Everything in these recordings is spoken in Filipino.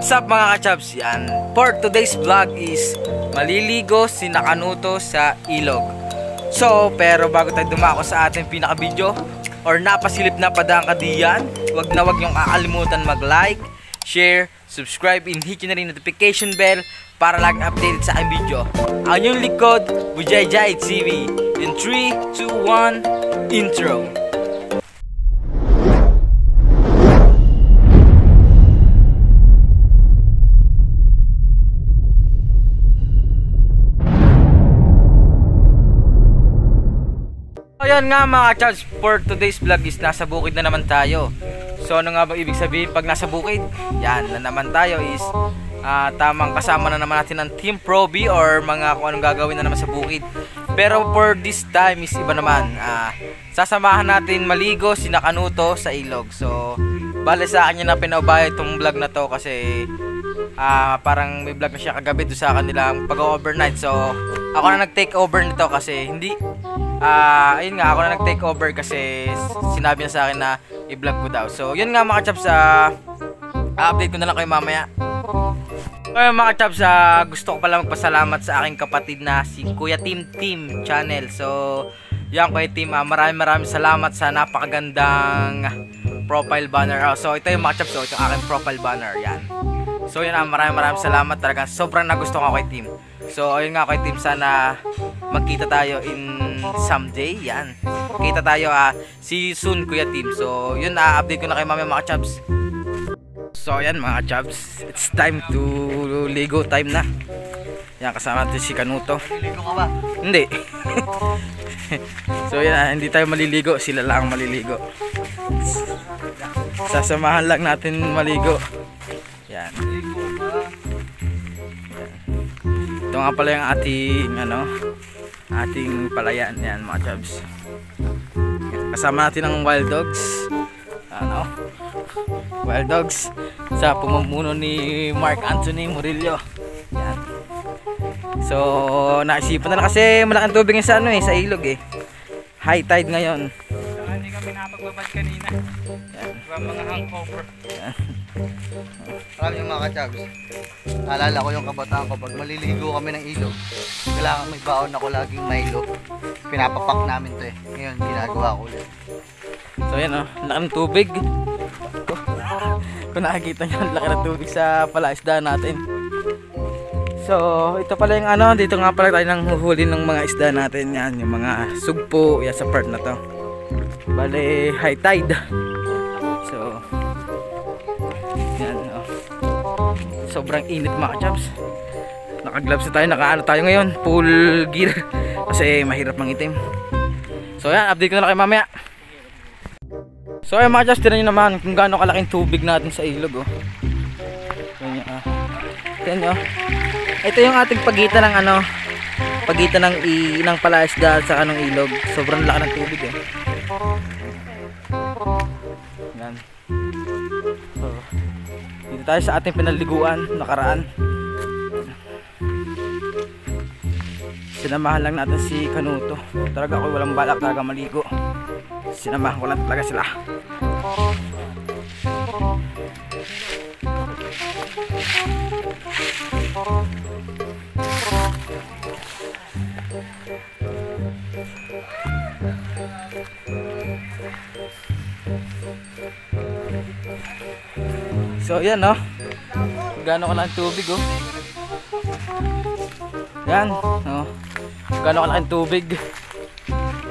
What's up mga kachabs? Yan. For today's vlog is maliligo si Nakanuto sa ilog. So, pero bago tayo dumako sa ating pinaka-video or napasilip na padang kadiyan, wag na wag yung kakalimutan mag-like, share, subscribe, and hit na rin notification bell para laging updated sa aking video. Ang yung likod, Bujay Jai TV. In 3, 2, 1, intro. Ayan nga mga chats, for today's vlog is nasa bukid na naman tayo. So ano nga bang ibig sabihin pag nasa bukid? Yan na naman tayo is ah, tamang kasama na naman natin ng Team Proby or mga kung anong gagawin na naman sa bukid. Pero for this time is iba naman. Ah, sasamahan natin maligo si Nakanuto sa ilog. So bale sa akin yun na pinaubaya itong vlog na to kasi ah parang may vlog na siya kagabi doon sa kanilang pag-overnight. So ako na nag-take over nito kasi hindi Ah, ayun nga ako na nag-take over kasi sinabi niya sa akin na i-vlog ko daw. So, yun nga mga chaps, ah, update ko na lang kayo mamaya. Ngayon mga chaps, ah, gusto ko pala magpasalamat sa aking kapatid na si Kuya Tim Tim channel. So, yan Kuya Tim, ah, maraming maraming salamat sa napakagandang profile banner. Oh, so, ito yung mga chaps, so, ito yung aking profile banner. Yan. So, yun ah, maraming maraming salamat talaga. Sobrang nagustuhan ko kay Tim. So, ayun nga kay Tim, sana magkita tayo in someday. Yan. Kita tayo ah, see you soon Kuya Tim. So, yun na update ko na kay mamaya mga chabs. So, ayan mga chabs. It's time to ligo time na. Yan, kasama natin si Kanuto. Maliligo ka ba? Hindi. so, yan ah, hindi tayo maliligo. Sila lang ang maliligo. Sasamahan lang natin maligo. Yan. Ito nga pala yung ating ano, ating palayan yan mga chabs. Kasama natin ang wild dogs. Ano? Wild dogs sa pumumuno ni Mark Anthony Murillo. Yan. So, naisipan na lang kasi malaking tubig yung sa ano eh, sa ilog eh. High tide ngayon. Saka hindi kami napagbabad kanina. Yan. Mga hangover. Yan. Marami yung mga kachags. Alala ko yung kabataan ko pag maliligo kami ng ilog. Kailangan may baon ako laging Milo. Pinapapak namin to eh. Ngayon ginagawa ko ulit. So yan oh, laki ng tubig. Kung nakikita nyo, ang laki ng tubig sa palaisda natin. So, ito pala yung ano, dito nga pala tayo nang huhuli ng mga isda natin. Yan, yung mga sugpo, yan sa part na to. Bale, high tide. Sobrang init mga chaps. Naka-gloves na tayo, naka-ano tayo ngayon, full gear. Kasi mahirap mangitim. So yan, update ko na lang kayo mamaya. So ayun mga Diyos, tinan nyo naman kung gaano kalaking tubig natin sa ilog oh. Yan ah. Yan nyo. Ito yung ating pagitan ng ano, pagitan ng i ng palaisdaan sa kanong ilog. Sobrang laki ng tubig eh. Dito tayo sa ating pinaliguan nakaraan. Sinamahan lang natin si Kanuto. Talaga ako walang balak talaga maligo. Sinamahan ko lang talaga sila. So yan no. Gano ka lang tubig oh. Yan, oh. Gano ka lang tubig.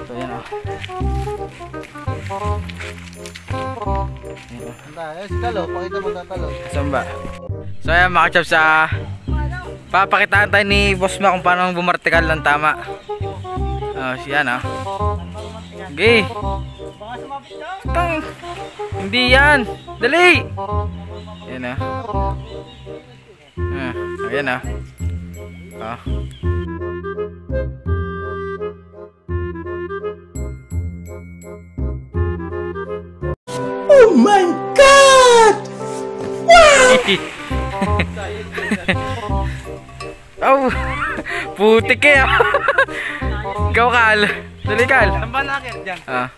So yan oh. Yan, oh. Eh, Talo, pakita mo tatalo. Saan ba? So ayan mga chaps ah, papakitaan tayo ni Boss Ma kung paano bumartikal ng tama. Oh, siya na. Okay. Tang. Hindi yan. Dali. Yan ah. Ah, ayan ah. Ah. Oh my God! oh, putik eh. Ikaw kal. Dali kal. Saan ba nakit dyan? Ah.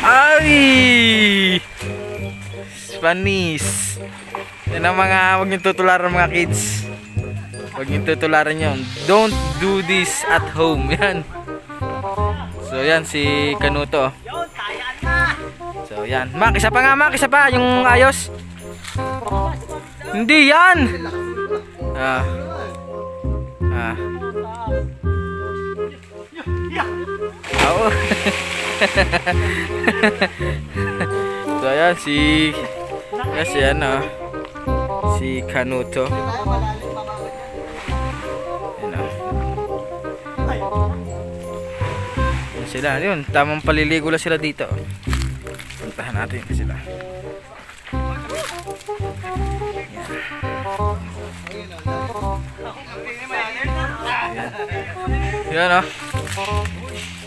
Ay! Panis. Yan ang mga, huwag niyong tutularan mga kids. Huwag niyong tutularan yun. Don't do this at home. Yan. So yan, si Kanuto. So yan. Mak, isa pa nga Mak, isa pa. Yung ayos. Hindi yan. Ah. Ah. Oo. so ayan si Ayan si ano Si Kanuto. Ayan o Ayan sila. Yun Tamang paliligo lang sila dito. Puntahan natin sila. Ayan Yan o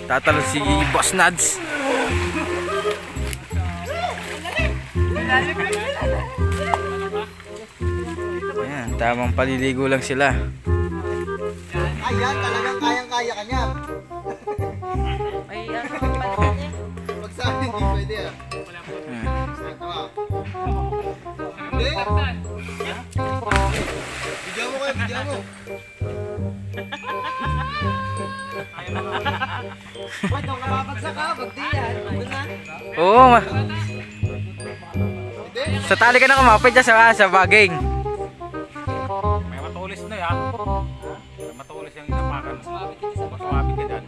Tatalo si Boss Nads Ayan, tamang paliligo lang sila. Ayan, talagang kayang-kaya ka niya. Ay, ano? Pag sa akin, hindi pwede ah. Ayan. Hindi. Bigyan mo kayo, bigyan mo. Ba't daw kapapagsak ka? Di yan? Oo, ma- Sa tali ka na kumapit dyan sa, sa baging. May matulis na yan. May matulis yung inapakan. Masumabit ka dyan.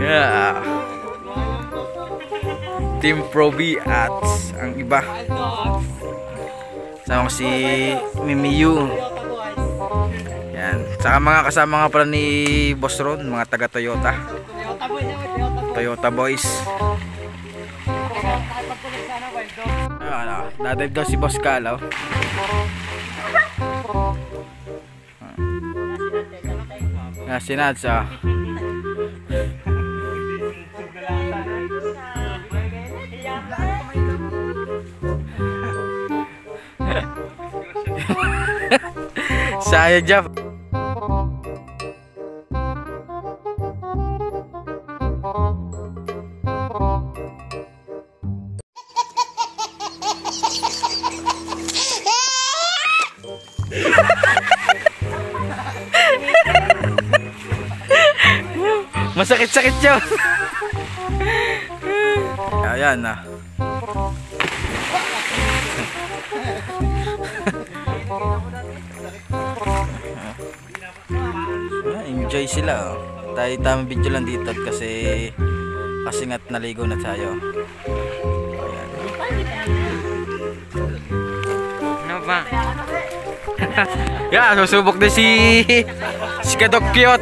Yeah. Team Proby at ang iba. Sama ko si Mimiyu. Yan. Saka mga kasama nga pala ni Boss Ron, mga taga Toyota. Toyota Boys. Ano, dadive daw si Boss Kalaw. Ah, si Nads ah. Sayang Jeff. Masakit-sakit yun. Ayan na. Ah, enjoy sila. Oh. Tayo tamang video lang dito kasi kasi nga't naligo na tayo. Ayan. Ano ba? yeah, susubok din si si Cute.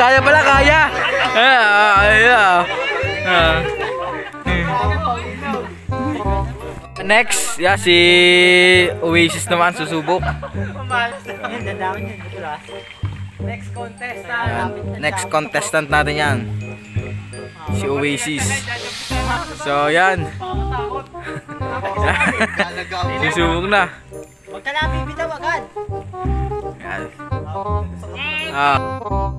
Kaya pala, kaya. Ah, ay, ah. Ah. Next, yeah, si Oasis naman susubok. Na. Next contest. Ayan, Next contestant natin yan. Si Oasis. So, yan. Susubok na. Huwag ka namin bitaw agad. Yan. Ah.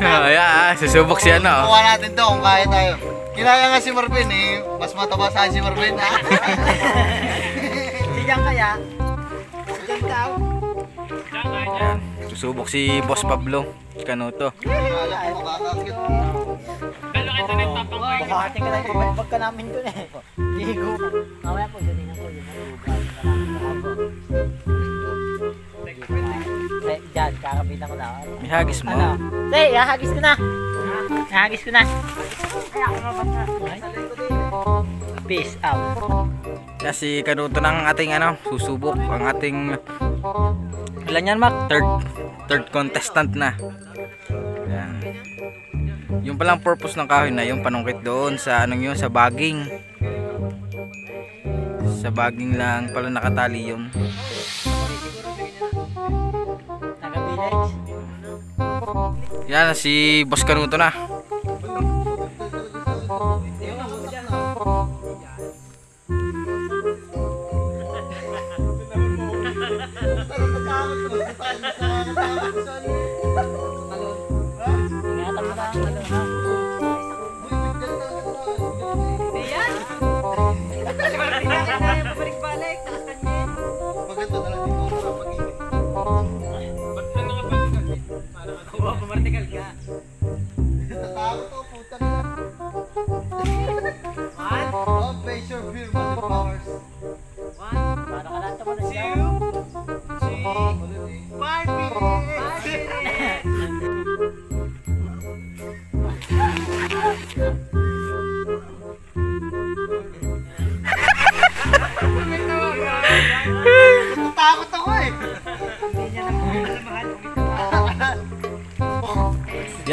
Ah, yeah, susubok siya no. Kuha natin to kung kaya tayo. Kinaya nga si Marvin eh. Mas mataba sa si Marvin ha. Sigang kaya. Sigang daw. Yan. Susubok si Boss Pablo Kanuto. Kala ko makakakit. Bukating ka lang, ibalbag ka namin dun eh. Ligo. Mamaya po, ganyan po. Kakapitan ko na. May hagis mo. Ano? Say, hahagis ko na. Hahagis ko na. Peace out. Yan si Kanuto ng ating ano, susubok ang ating ilan yan Mac? Third third contestant na. Yan. Yung palang purpose ng kahoy na yung panungkit doon sa anong yun sa baging. Sa baging lang pala nakatali yun. Yan si Boss Kanuto na.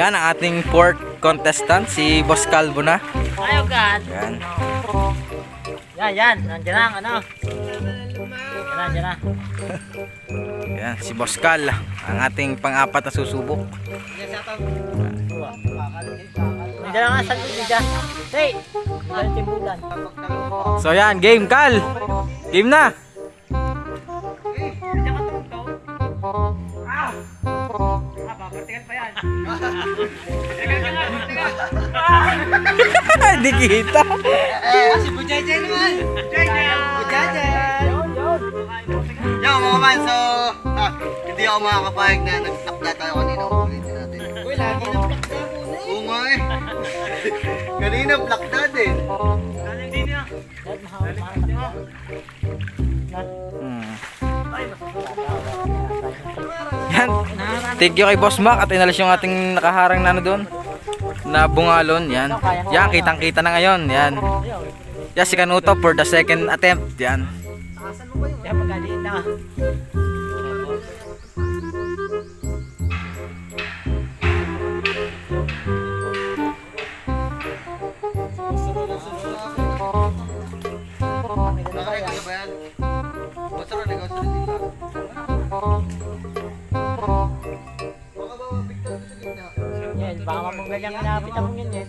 Yan ang ating fourth contestant si Boss Calvo na. Ayaw God. Yan. Yan, yan. Nandiyan na ano. Yan, nandiyan na. Yan si Boss Cal ang ating pang-apat na susubok. Nandiyan na nga sa dyan. Hey! Yung timbulan. So yan, game Cal. Game na. Hindi kita. Si Bujajay naman. Bujajay. Yo mga man, so ah, hindi ako makakapayag na nag-takla tayo kanina. Ulitin natin. Uy, lagi na plakda muna eh. Oo nga eh. kanina plakda din. Dad, mahal, mahal. Hmm. Yan. Thank you kay Boss Mac at inalis yung ating nakaharang na ano doon. Na bungalon. Yan. Yan, kitang-kita na ngayon. Yan. Yan si Kanuto for the second attempt. Yan. Kaya magaliin na. Baka mamanggalyang inapitan mo yun eh.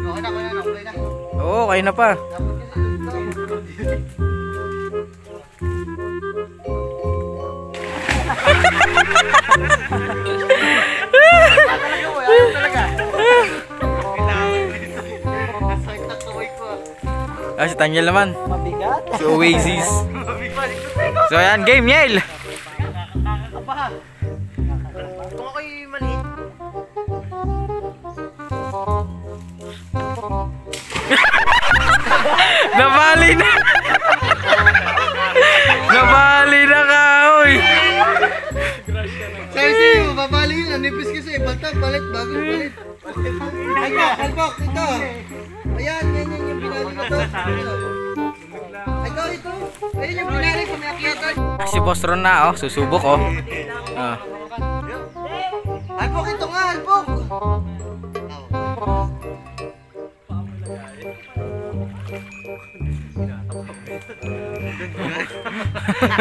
Okay na, okay na, okay na. Oo, kayo na pa. Si Tanyel naman. Mabigat. Si Oasis. So yan, game. Aba, kung ako'y maliit, Nabali na. Nabali na ka, oy. Sabi sa'yo, babali yun. Nipis kasi. Balta, palit, bago palit. Halbok, halbok, ito. Ayan, yan, yan yung binali ko to. Ito, ito. Ayan yung binali sa may akyatan. Si Boss Ron na, oh. Susubok, oh. Ah. Halbok, ito nga, halbok.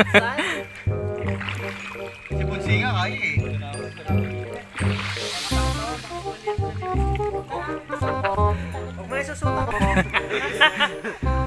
Si Oh.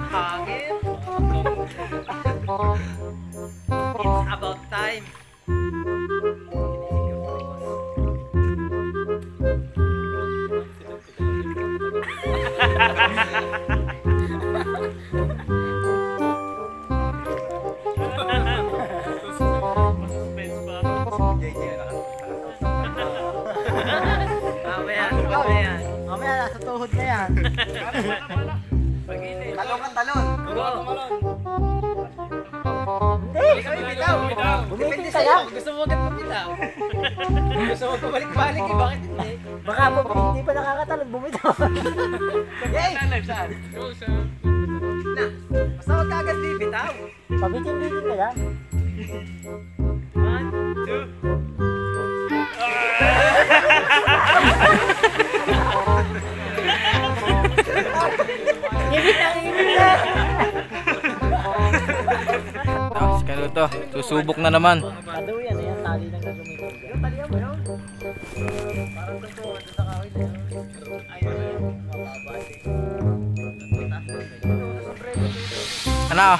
pabalik-balik eh. Bakit hindi? Baka po, hindi pa nakakatalon bumitaw. Hey! Saan? Na, basta huwag ka agad bibitaw. Pabitin-bitin ka lang. One, two. Ibit lang, ibit lang. Ah, si Kanuto, susubok na naman. Ano?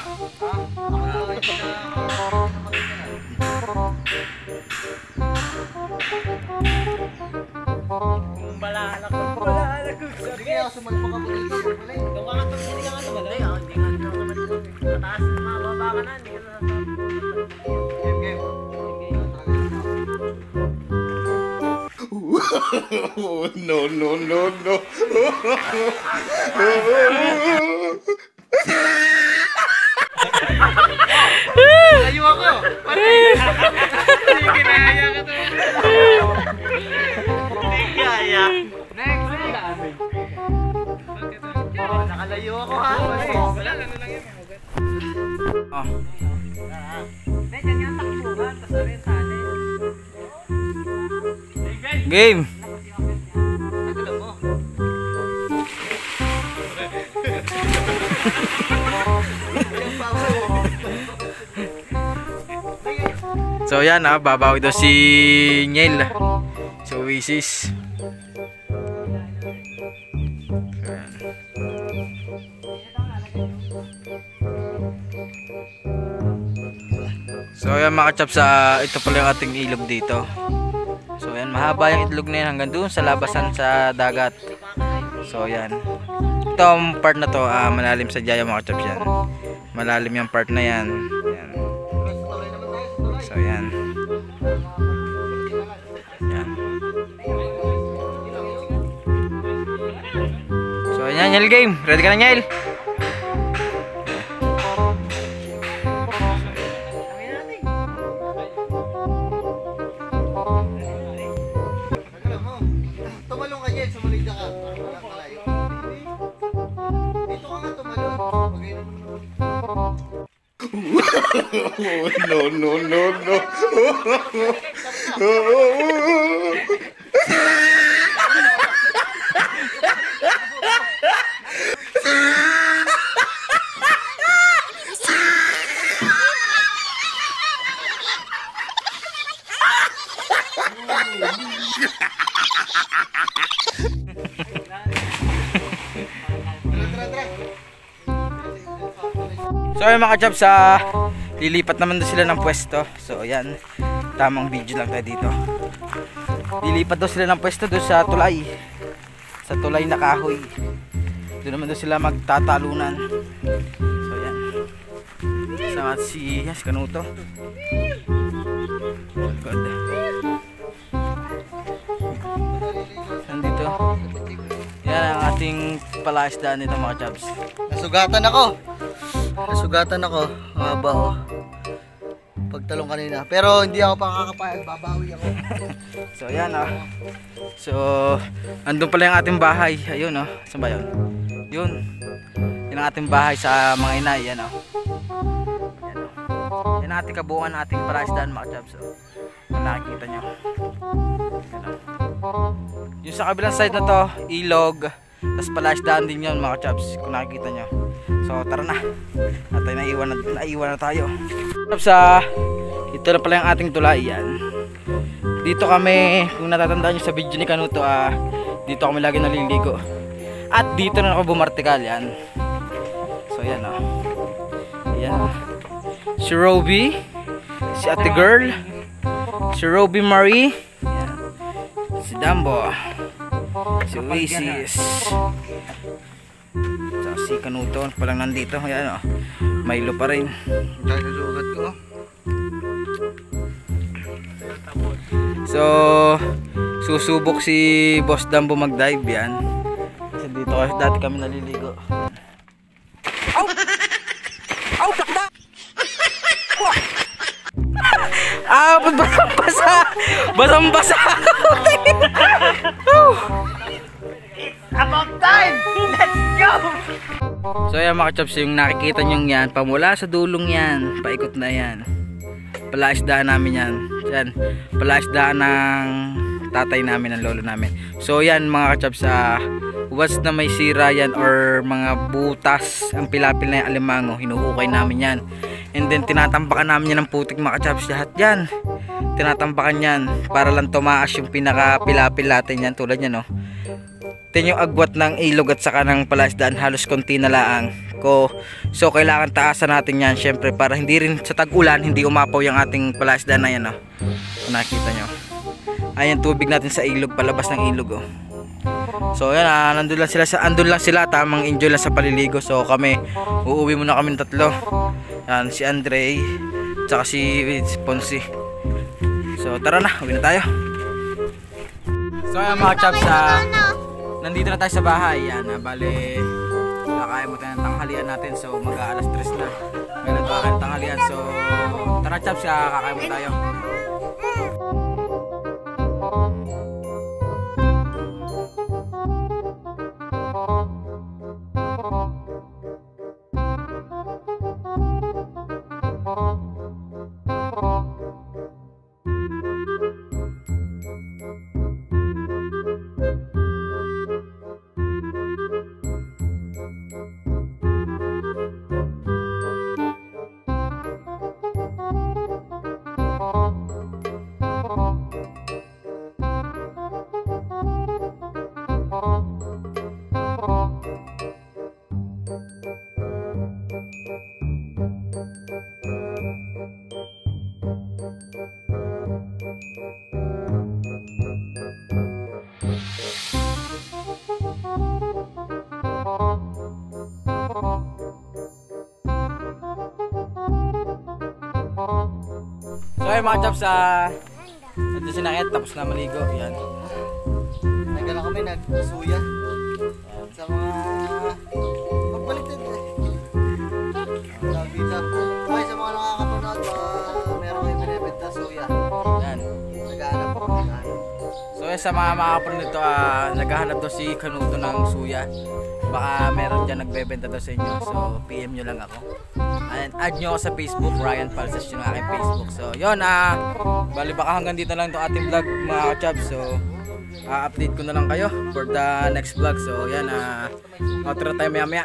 Kung balala ko, balala ko. Sige, ako sumalpok ako dito. Wala eh. Doon ka nga tumingin, hindi ka nga tumalay. Hindi, hindi nga hindi ka tumalay. Mataas, mababa ka na, hindi ka na Game, game. Oh, no, no, no, no. Layo ako. Nakalayo ako ha. Oh. Hindi, dyan yung takbuhan, tapos ano yung tali. Game. So yan ah, babawi daw si Niel. So Oasis. Ayan. So yan mga chaps, ah, ito pala yung ating ilog dito. So yan, mahaba yung itlog na yan hanggang doon sa labasan sa dagat. So yan. Itong part na to, ah, malalim sa Jaya mga chaps yan. Malalim yung part na yan. So yan, Nyel game. Ready ka na, Nyel? Tumalong ka dyan, sumalig ka. Dito ka nga tumalong. Oh, no, no, no, no. So ayun mga chaps, ah, lilipat naman daw sila ng pwesto. So ayan, tamang video lang tayo dito. Lilipat daw sila ng pwesto doon sa tulay. Sa tulay na kahoy. Doon naman daw sila magtatalunan. So ayan. Sama si Yes Kanuto. Oh God. Ating palaisdaan nito mga chaps. Nasugatan ako. Nasugatan ako. Mahaba oh. Pagtalong kanina. Pero hindi ako pakakapayag. Babawi ako. So ayan oh. So andun pala yung ating bahay. Ayun oh. Saan ba yun? Yun. Yun ang ating bahay sa mga inay. Yan oh. Yan oh. Yan ang ating kabuuan ng ating paraisdaan mga chabs. Oh. Kung nakikita nyo. Yan oh. Yung sa kabilang side na to, ilog. Tapos paraisdaan din yun mga chabs. Kung nakikita nyo. So tara na. At ay naiwan na, naiwan na tayo. Chabs ah. Ito na pala yung ating tulay. Yan dito kami kung natatandaan nyo sa video ni Kanuto ah dito kami lagi naliligo at dito na ako bumartikal yan so yan oh yan si Roby si ate girl si Roby Marie yan. si Dambo si Oasis Tsaka si Kanuto palang nandito yan oh Milo pa rin Dahil nasugat ko. So, susubok si Boss Dambo mag-dive yan. Kasi dito kasi dati kami naliligo. Au! Au! Takda! Wah! kahapon, basang ayan mga chaps, yung nakikita nyo yan, pamula sa dulong yan, paikot na yan. Palaisdaan namin yan. Yan, palaisdaan ng tatay namin, ng lolo namin. So yan mga chaps, ah, once na may sira yan or mga butas, ang pilapil na yung alimango, hinuhukay namin yan. And then tinatambakan namin yan ng putik mga chaps, lahat yan. Tinatambakan yan para lang tumaas yung pinaka pilapil natin yan tulad yan no. Ito yung agwat ng ilog at saka ng palasdaan halos konti na laang ko. So kailangan taasan natin yan syempre para hindi rin sa tag-ulan hindi umapaw yung ating palasdaan na yan oh. Nakita nyo. Ayan tubig natin sa ilog palabas ng ilog oh. So yan ah, nandun lang sila sa andun lang sila tamang enjoy lang sa paliligo. So kami uuwi muna kami ng tatlo. Yan si Andre tsaka si Ponsi. So tara na, uwi na tayo. So ayan mga chaps ah, nandito na tayo sa bahay. Yan, ah, bale, kakain mo tayo ng tanghalian natin. So, mag-aalas 3 na. Ngayon nagkakain ng tanghalian. So, tara chaps, ah, kakain mo tayo. Ayun mga chaps, ah, nandun si Nakit, tapos na maligo. Yan. Nagano kami, nagsuya. Sa mga makakapanood nito, ah, naghahanap daw si Kanuto ng suya. Baka meron dyan nagbebenta daw sa inyo. So PM nyo lang ako. And add nyo ako sa Facebook, Ryan Palsas yung aking Facebook. So yun, ah, bali baka hanggang dito lang itong ating vlog mga kachab. So update ko na lang kayo for the next vlog. So yan, ah, outro tayo maya maya.